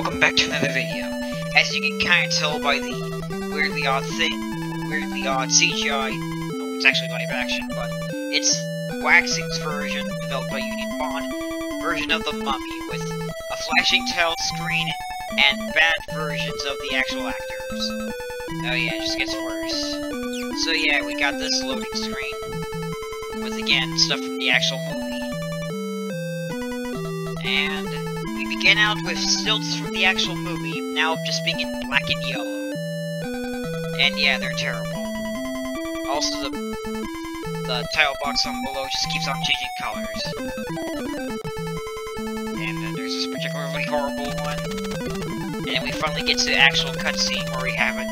welcome back to another video. As you can kind of tell by the weirdly odd thing, weirdly odd CGI, oh, it's actually live action, but it's Waixing's version, developed by Union Bond, version of the Mummy, with a flashing title screen and bad versions of the actual actors. Oh yeah, it just gets worse. So yeah, we got this loading screen, with again, stuff from the actual movie. And we out with stilts from the actual movie, now just being in black and yellow. And yeah, they're terrible. Also, the the title box on below just keeps on changing colors. And then there's this particularly horrible one. And we finally get to the actual cutscene where we have a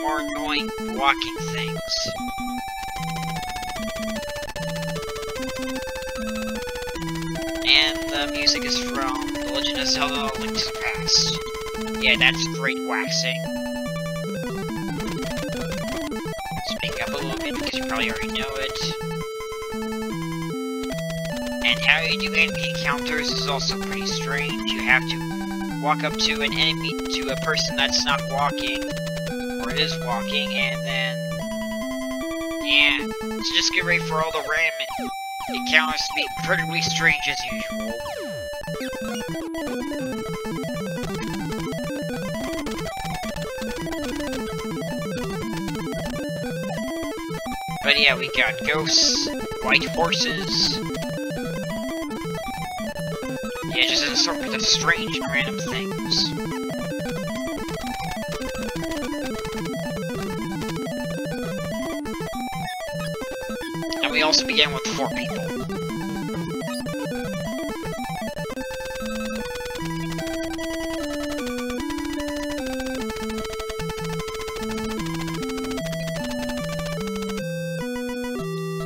more annoying walking things. And the music is from Past. Uh, yeah, that's great Waixing. Speak up a little bit because you probably already know it. And how you do enemy encounters is also pretty strange. You have to walk up to an enemy, to a person that's not walking, or is walking, and then... Yeah, so just get ready for all the random encounters to be incredibly strange as usual. But yeah, we got ghosts, white horses. Yeah, just an assortment of strange and random things. And we also began with four people.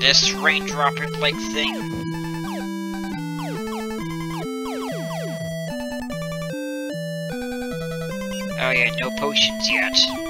This raindroplet-like thing. Oh yeah, no potions yet.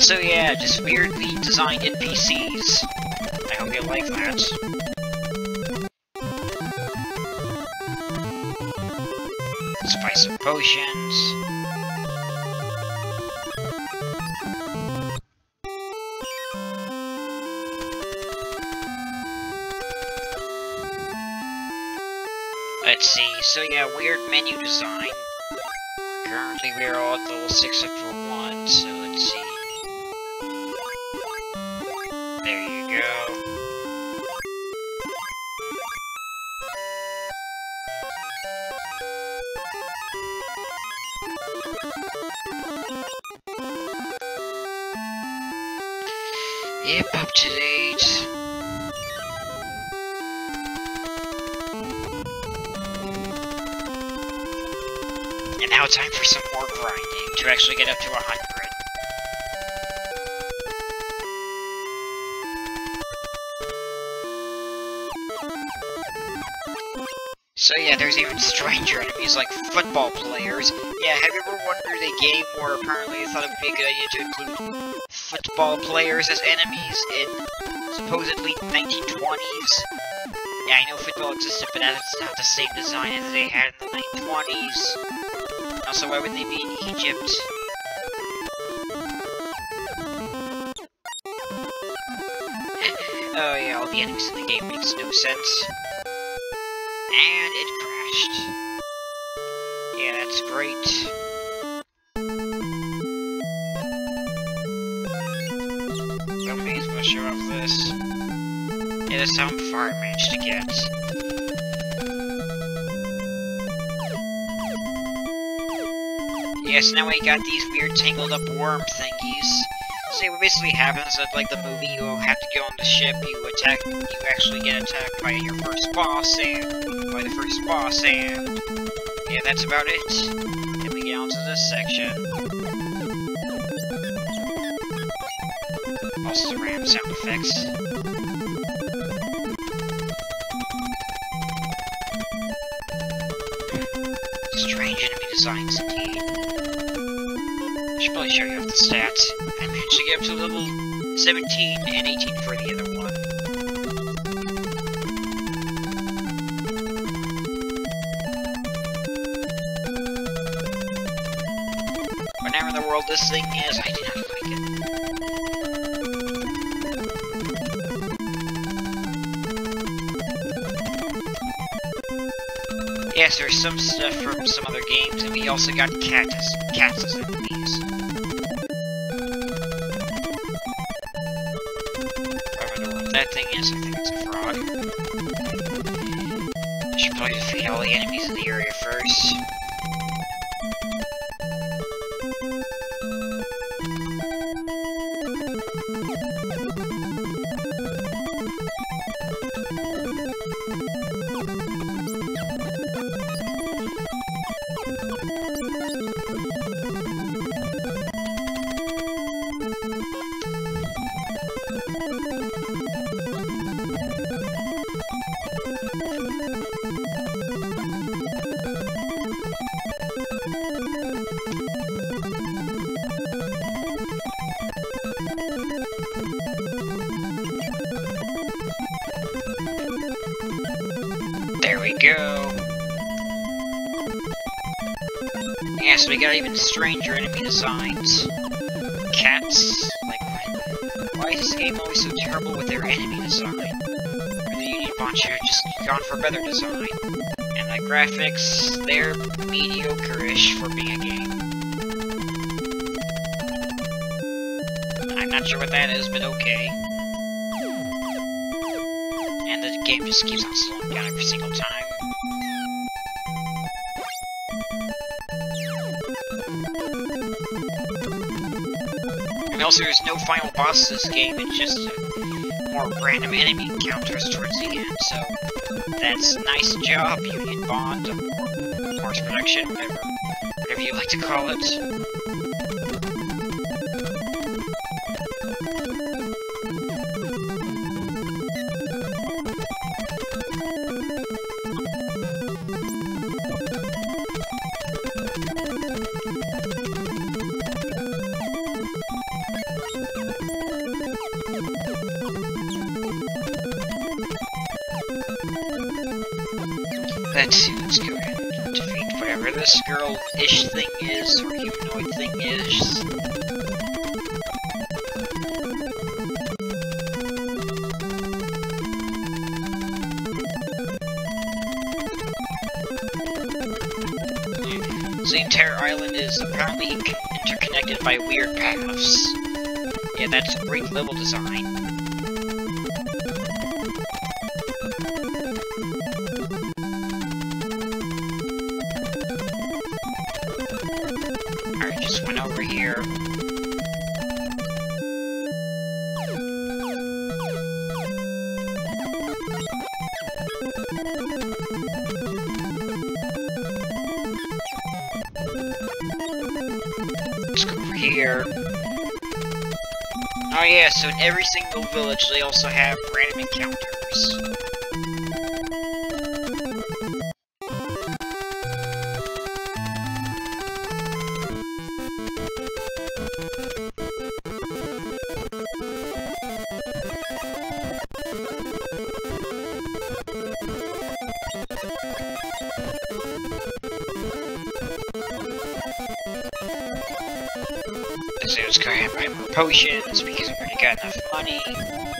So yeah, just weirdly designed NPCs. I hope you like that. Spice of potions. Let's see, so yeah, weird menu design. Currently we are all at level 6 of actually get up to 100. So yeah, there's even stranger enemies like football players. Yeah, have you ever wondered a game where apparently they thought it would be a good idea to include football players as enemies in supposedly 1920s? Yeah, I know football existed, but that's not the same design as they had in the 1920s. Also, why would they be in Egypt? The enemies in the game makes no sense. And it crashed. Yeah, that's great. I may show off this. Yeah, this sound fire I managed to get. Yes, now we got these weird tangled up worm thingies. So what basically happens is like the movie, you have to go on the ship, you attack, you actually get attacked by your first boss, and by the first boss, and yeah, that's about it. And we get onto this section. Also RAM sound effects. Strange enemy designs indeed. I should probably show you off the stats. Get up to level 17 and 18 for the other one. Whenever in the world this thing is, I do not like it. Yes, there's some stuff from some other games, and we also got cactus, cats thing is. I think it's a frog. I should probably defeat all the enemies in the area first. Stranger enemy designs. Cats, like, why is this game always so terrible with their enemy design? Or the Union have just gone for better design. And the graphics, they're mediocre-ish for being a game. I'm not sure what that is, but okay. And the game just keeps on slowing down every single time. And also, there's no final boss this game, it's just more random enemy encounters towards the end, so that's nice job, Union Bond, or Force Production, whatever, whatever you like to call it. Is, humanoid thing is. The entire island is apparently interconnected by weird paths. Yeah, that's a great level design. Just went over here. Let's go over here. Oh yeah, so in every single village they also have random encounters. Potions because we already got enough money.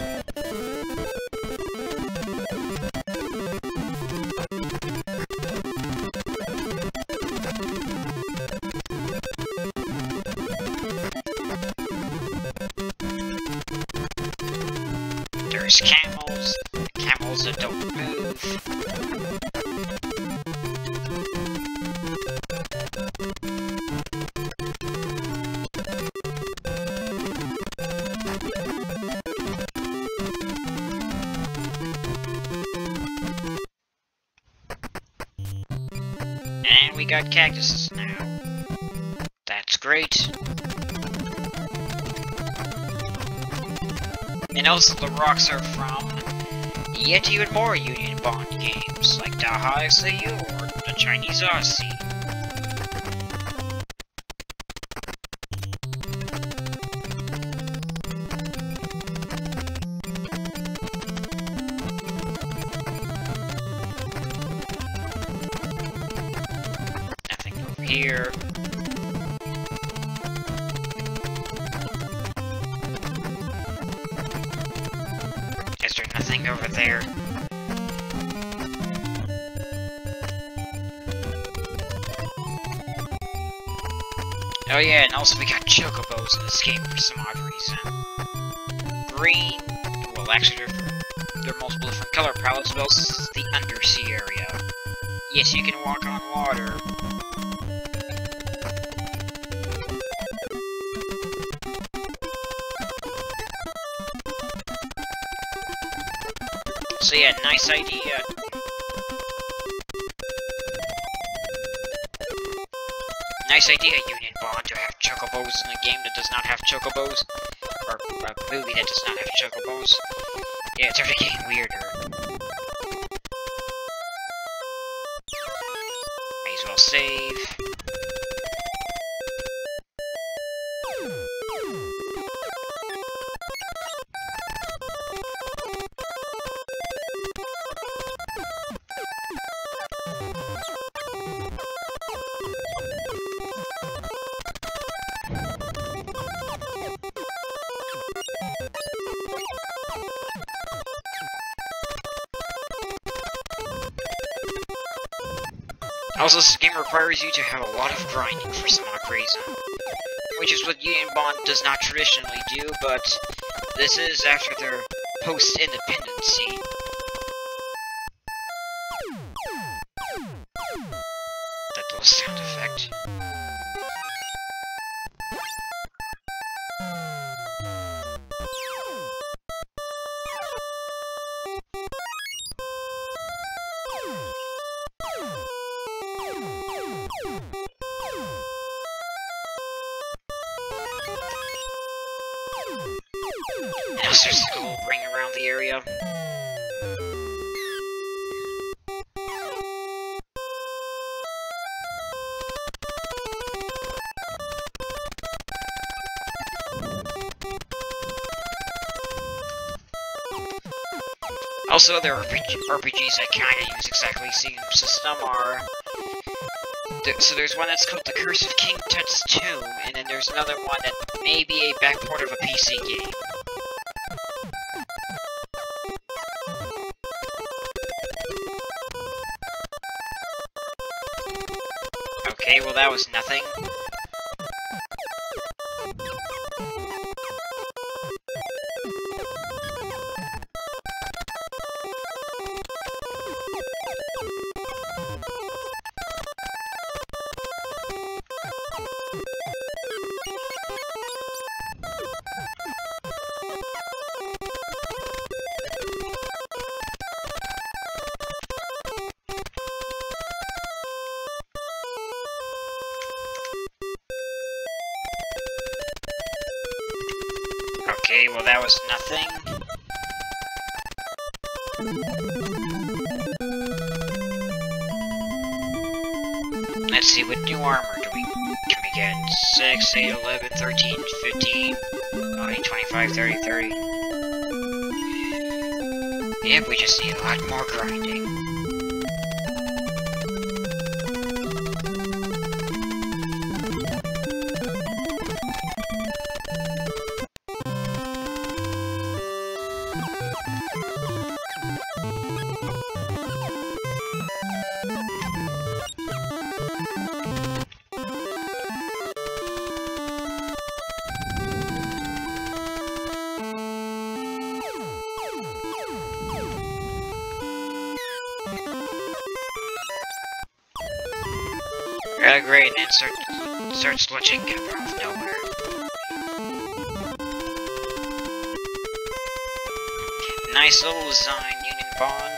Got cactuses now. That's great. And also the rocks are from yet even more Union Bond games, like Daha SAU or the Chinese Odyssey. Game for some odd reason. Green, well actually they're, they're multiple different color palettes, but this is the undersea area. Yes, you can walk on water. So yeah, nice idea. Save. Also, this game requires you to have a lot of grinding for some odd reason. Which is what Union Bond does not traditionally do, but this is after their post-independency. Also, other RPG RPGs that kind of use exactly the same system are... Th so there's one that's called The Curse of King Tut's Tomb, and then there's another one that may be a backport of a PC game. Okay, well that was nothing. Lot more grinding. And it start, starts glitching out of nowhere. Nice little design, Union Bond.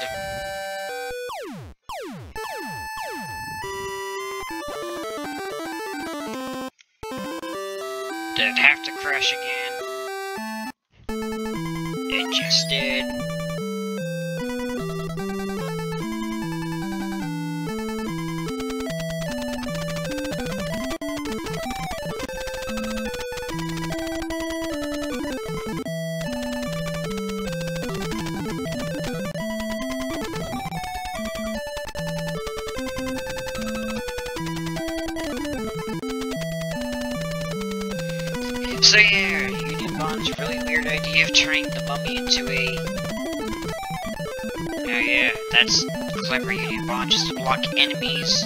Block enemies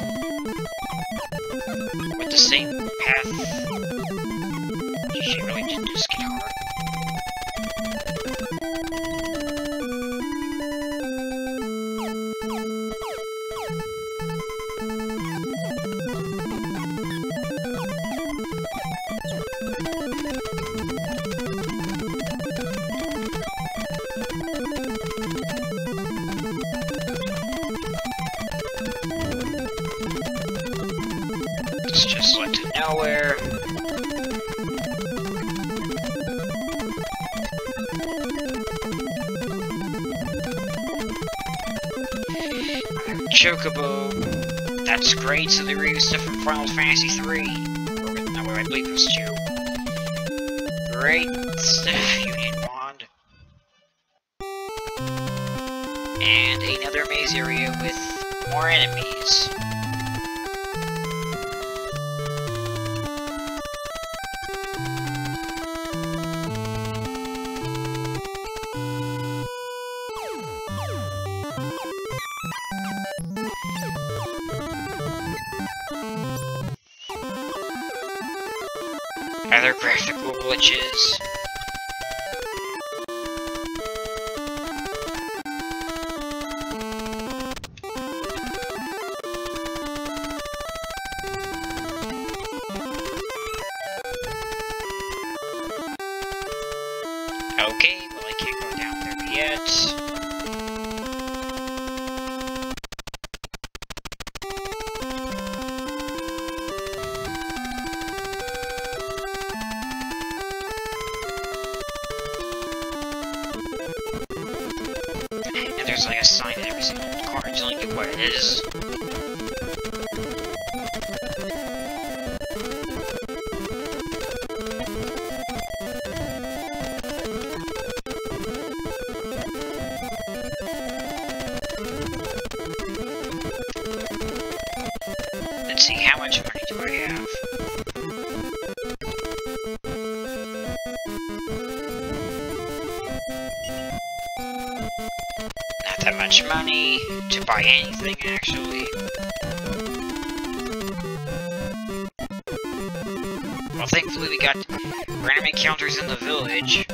with the same path. She really did just get hard. Okay, well I can't go down there yet. Anything, actually. Well, thankfully we got random encounters in the village.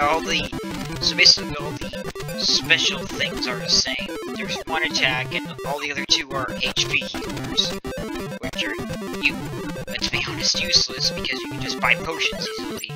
Yeah, all the so basically all the special things are the same. There's one attack, and all the other two are HP healers, which are you. Let's be honest, useless because you can just buy potions easily.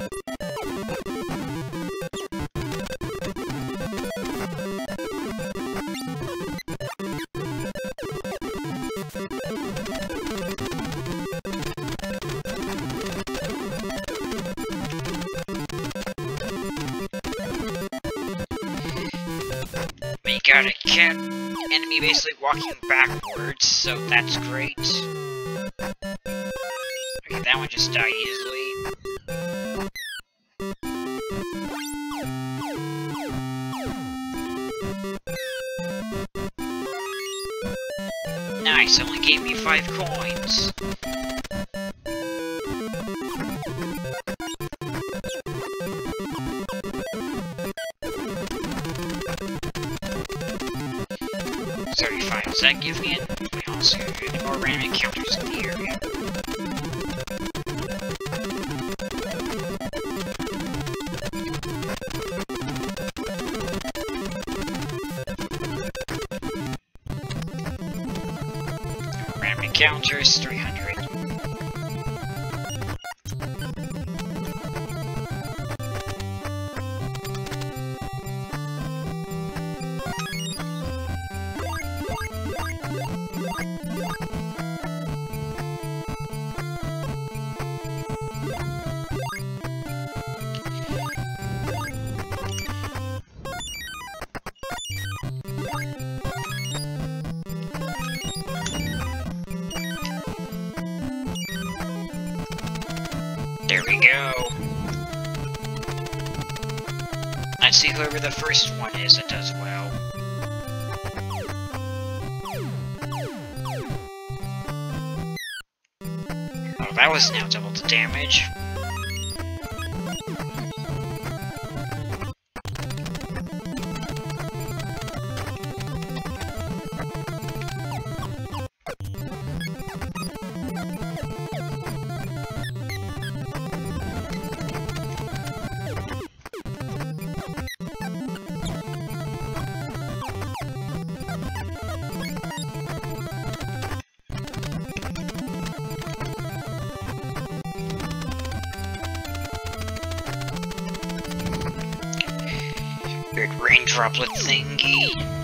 Walking backwards, so that's great. Okay, that one just died easily. Nice, only gave me five coins. Thirty-five. Does that give me it? We also get more random encounters in the area. Random encounters, 300. Damage. Droplet thingy.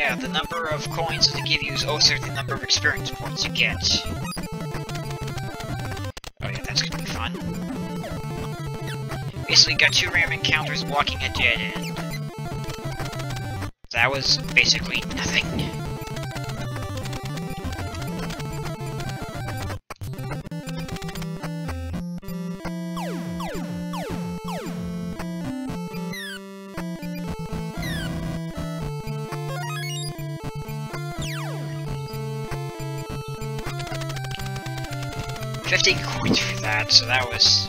Yeah, the number of coins they give you is also the number of experience points you get. Oh yeah, that's gonna be fun. Basically, got two random encounters blocking a dead end. That was basically nothing. Fifteen coins for that, so that was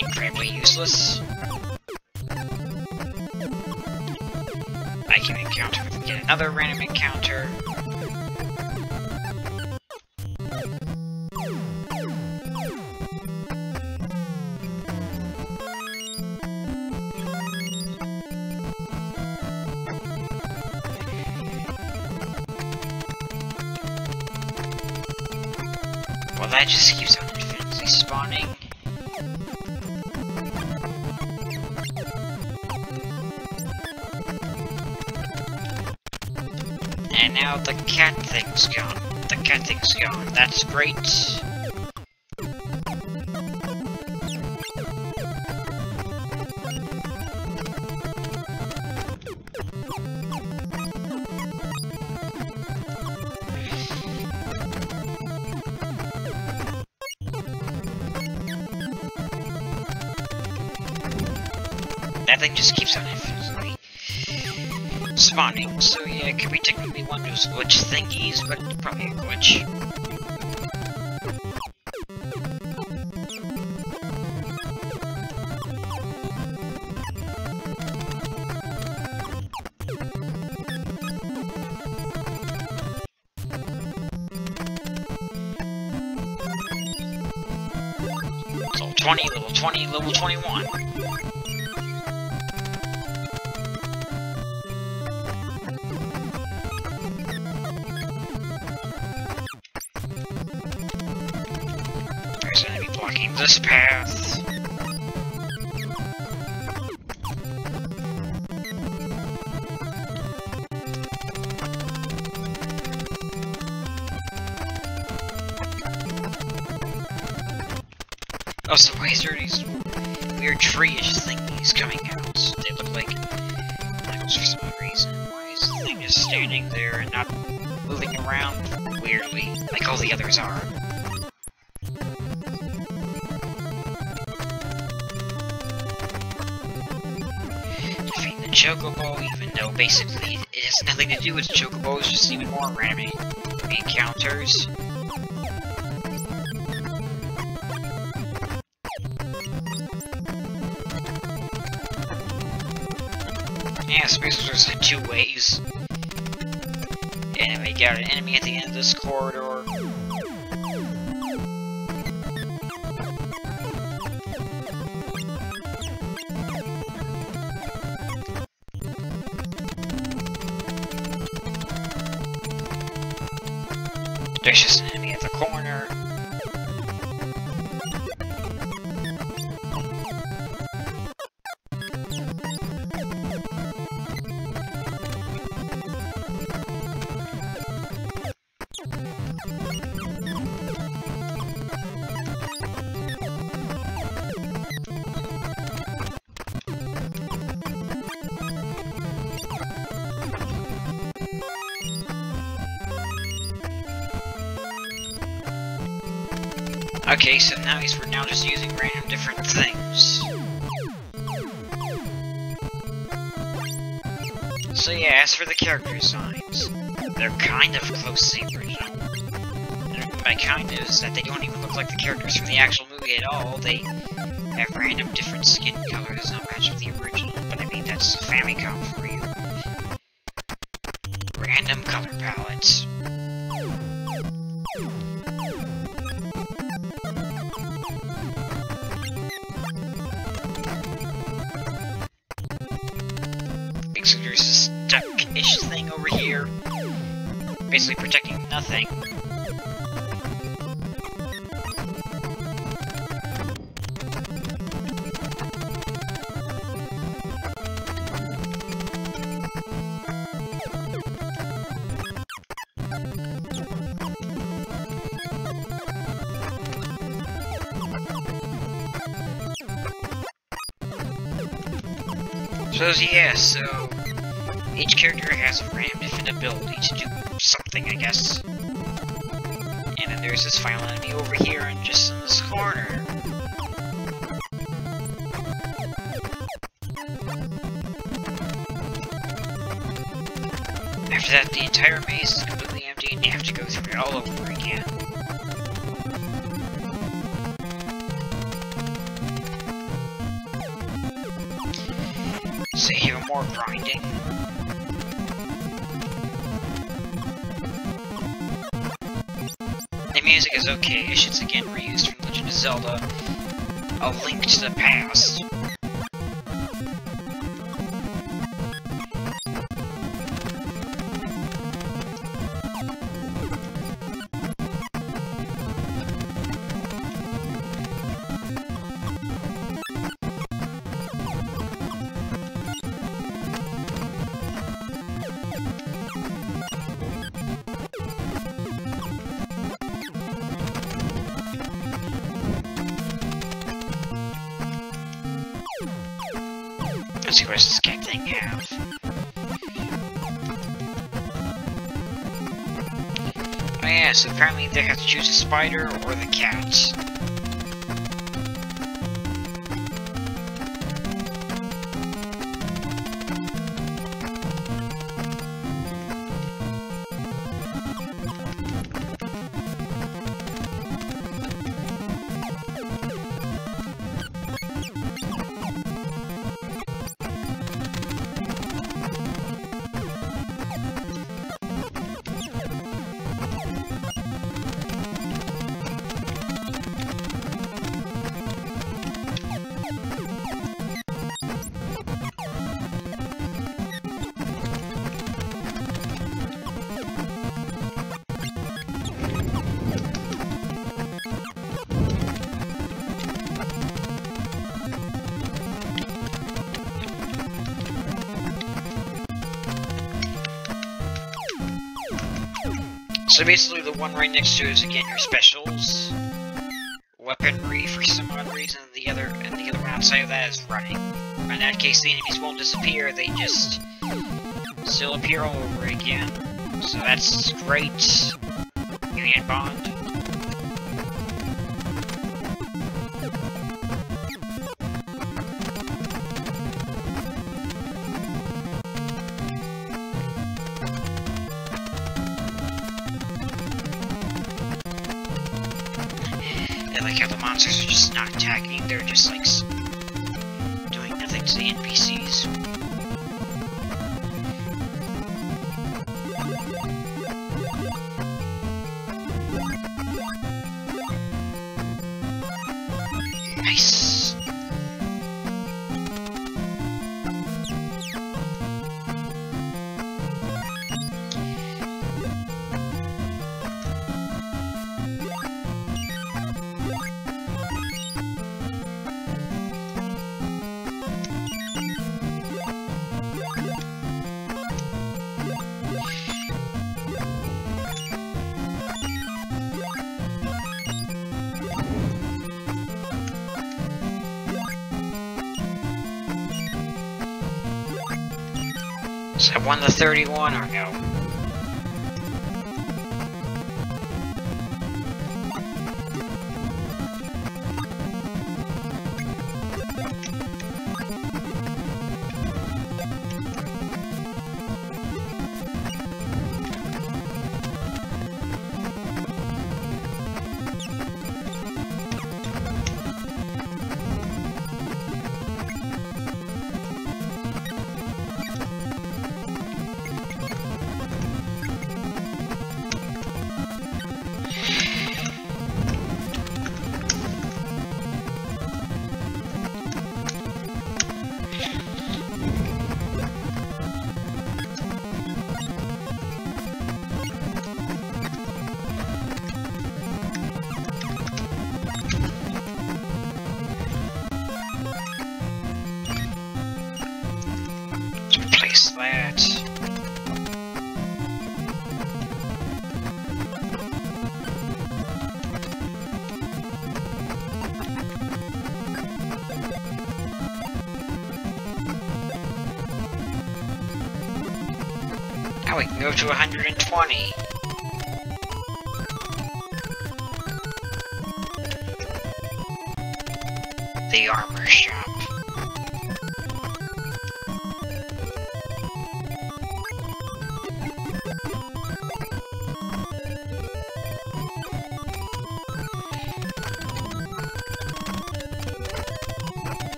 incredibly useless. I can encounter get another random encounter. Just keeps on infinitely spawning. And now the cat thing's gone. The cat thing's gone. That's great. 20, level 20, level 21. Chocobo, even though basically it has nothing to do with Chocobos, just even more random encounters. Yeah, Space there's like two ways. And we got an enemy at the end of this An enemy just using random different things. So yeah, as for the character designs, they're kind of close to the original. By kind of is that they don't even look like the characters from the actual movie at all. They have random different skin colors not match with the original, but I mean that's Famicom for you. Basically protecting nothing. So yeah, so each character has a random different ability to do I guess. And then there's this final enemy over here and just in this corner. After that, the entire maze is completely empty and you have to go through it all over again. So even more grinding. Okay, it's again reused from Legend of Zelda, A Link to the Past. This cat thing have. Oh yeah, so apparently they have to choose a spider or the cat. So basically the one right next to is again your specials. weaponry for some odd reason. The other and the other one outside of that is running. In that case, the enemies won't disappear. They just still appear all over again. So that's great. Union Bond. Not attacking, they're just like Won the 31 or no? Go to 120. The armor shop.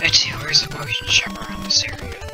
Let's see, where's the potion shop around this area?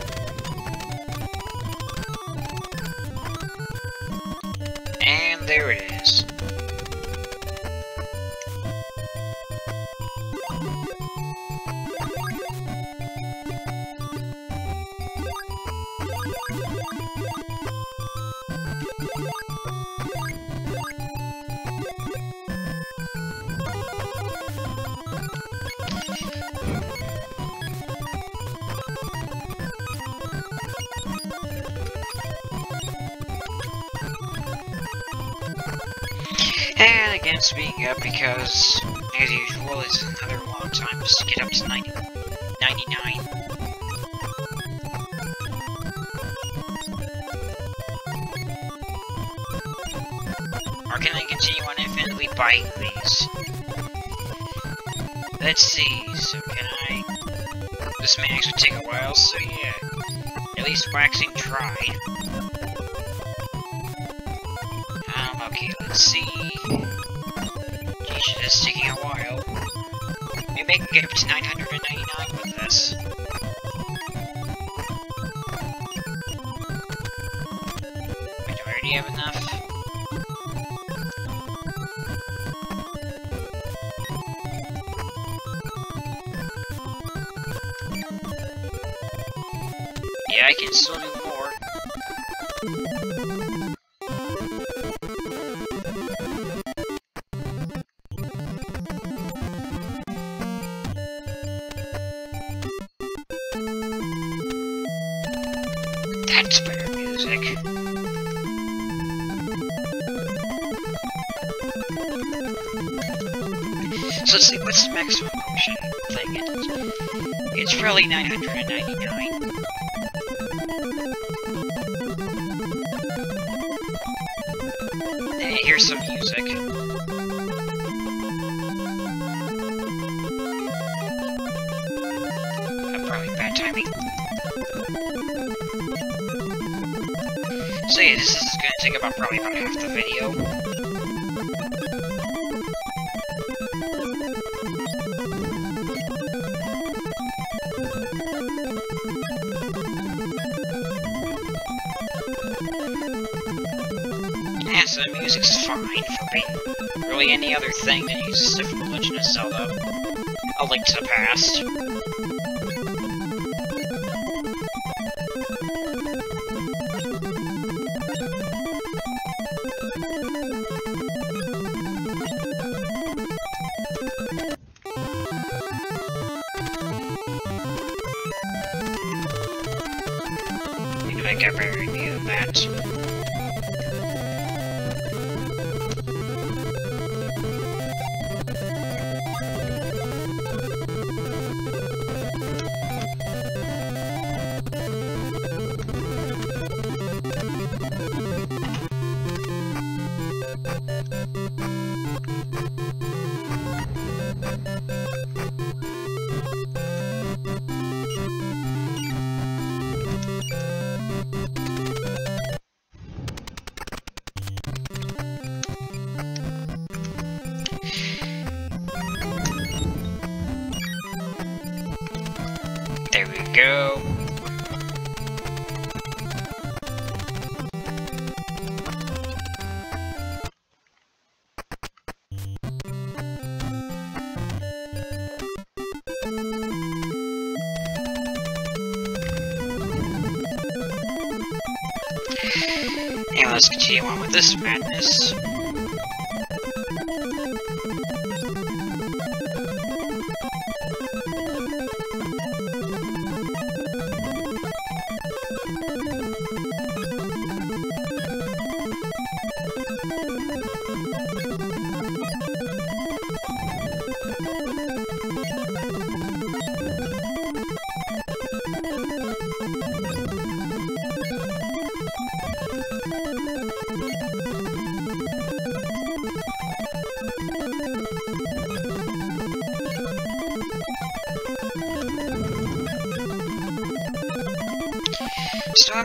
Again, speaking up because, as usual, it's another long time just to get up to 90, 99. Or can I continue on infinitely buying these? Let's see, so can I... This may actually take a while, so yeah. At least Waixing tried. Um, okay, let's see. Geez, it's taking a while. Maybe I can get up to 999 with this. Wait, do I already have enough? Yeah, I can still do probably 999. Hey, here's some music. Probably bad timing. So yeah, this is gonna take about probably about half the video. Being really any other thing that uses The Legend of Zelda. A Link to the Past. To make a better review that. This madness.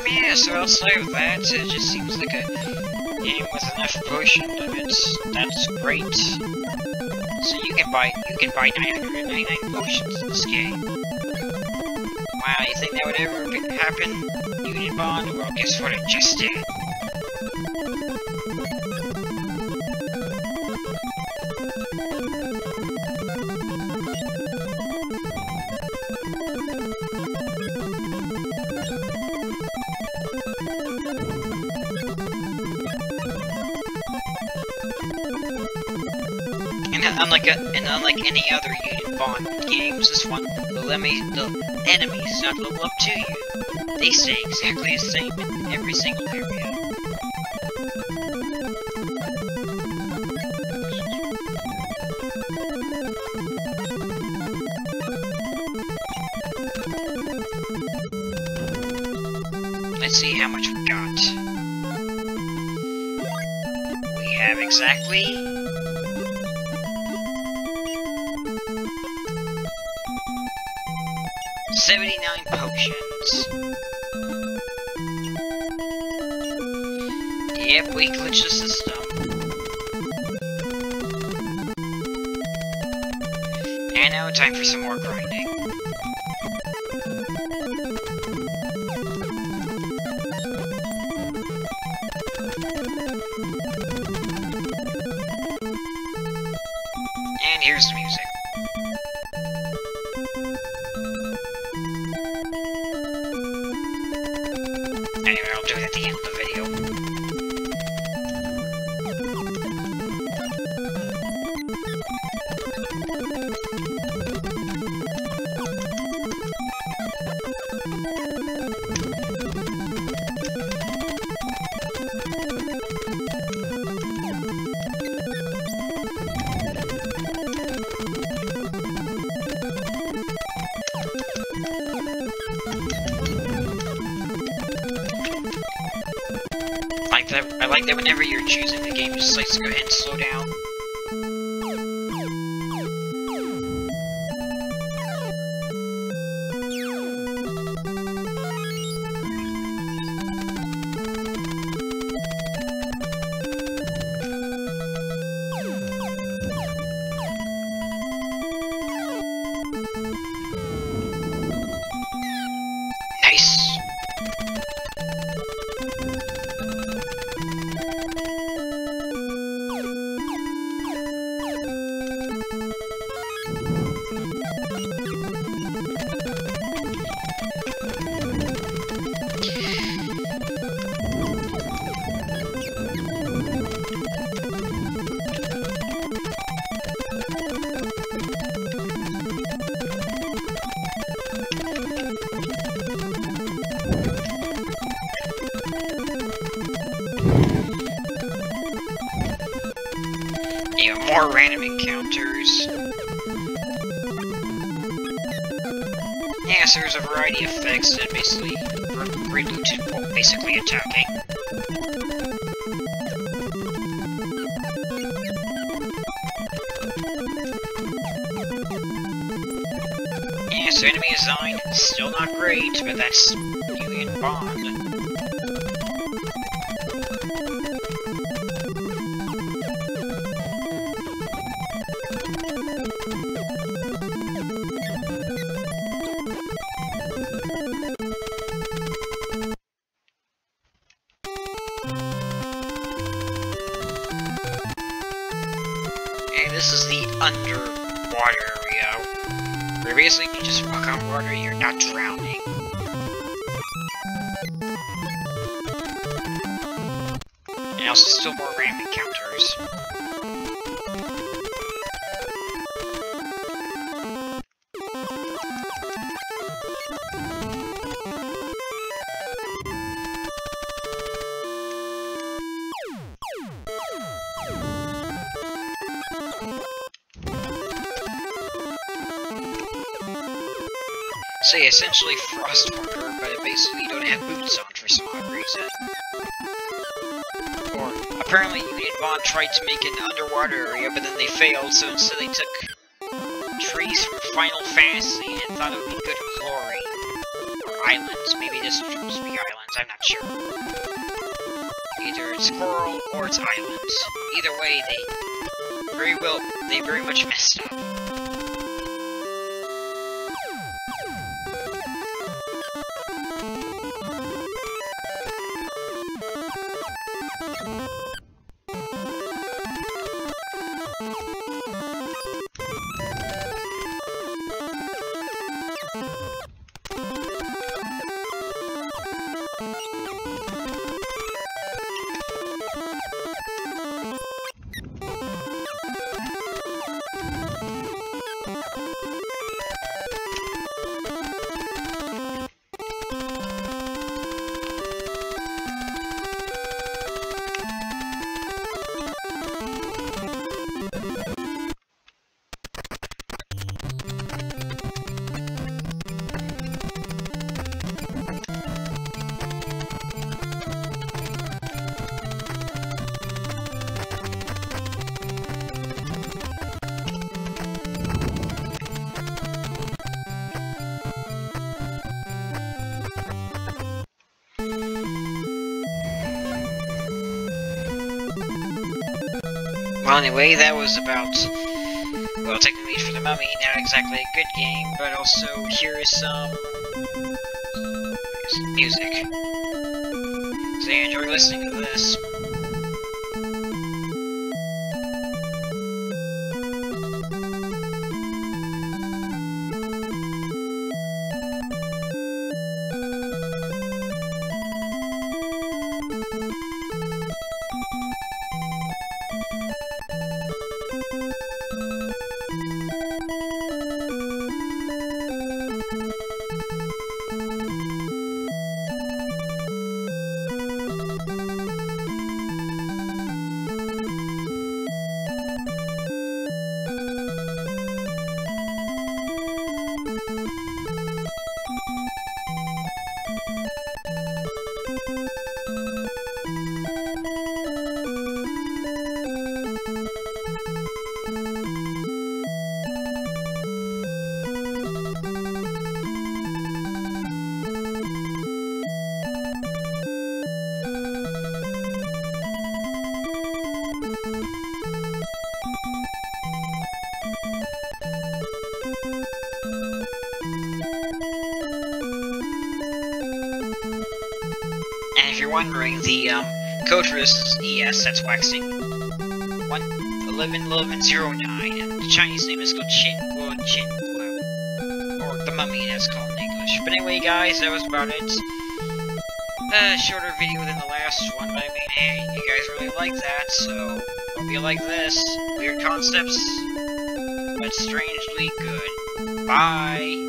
I mean, yeah, so outside that, it just seems like a game with enough potion limits. That's great. So you can buy you can buy 999 potions in this game. Wow, you think that would ever happen? Union Bond? Well, guess what? It just did. Unlike a, and unlike any other Union Bond games, this one the enemy the enemies not level up to you. They stay exactly the same in every single area. Let's see how much we got. We have exactly 79 potions. Yep, we glitched the system. And now time for some more random encounters. Yes, there's a variety of effects that basically re- prelude to basically attacking. Yes, enemy design still not great, but that's and Bond. Not drowning. And also still more random encounters. Yeah, essentially Frostwalker, but basically you don't have boots on for some odd reason. Or, apparently Union Bond tried to make an underwater area, but then they failed, so instead they took trees from Final Fantasy and thought it would be good chlorine. Or islands, maybe this is supposed to be islands, I'm not sure. Either it's coral or it's islands. Either way, they very well, they very much messed up. Anyway, that was about, well, technically for the mummy, not exactly a good game, but also here is some uh, music. So you enjoy listening to this. Wondering, the um, code for this is ES, that's Waixing 1 11 11 09, and the Chinese name is called Chin Guo Chin. Or the mummy, that's called in English. But anyway, guys, that was about it. A shorter video than the last one, but I mean, hey, you guys really like that, so hope you like this. Weird concepts, but strangely good. Bye!